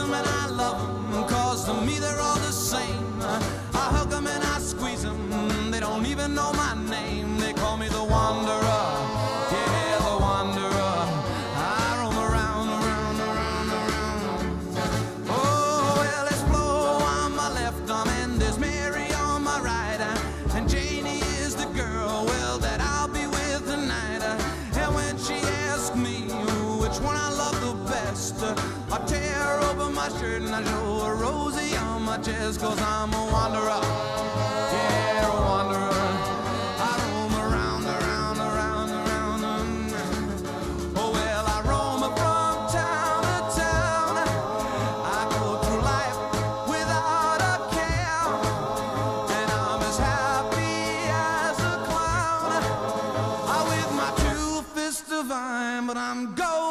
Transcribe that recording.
them and I love them, cause to me they're all the same. I hug them and I squeeze them, they don't even know my name. They call me the Wanderer, yeah, the Wanderer. I roam around, around, around, around. Oh, well, it's Flo on my left arm and there's me. I show a Rosie on my chest cause I'm a wanderer. Yeah, a wanderer. I roam around, around, around, around. Oh well, I roam from town to town. I go through life without a care. And I'm as happy as a clown. I with my two fists but I'm going.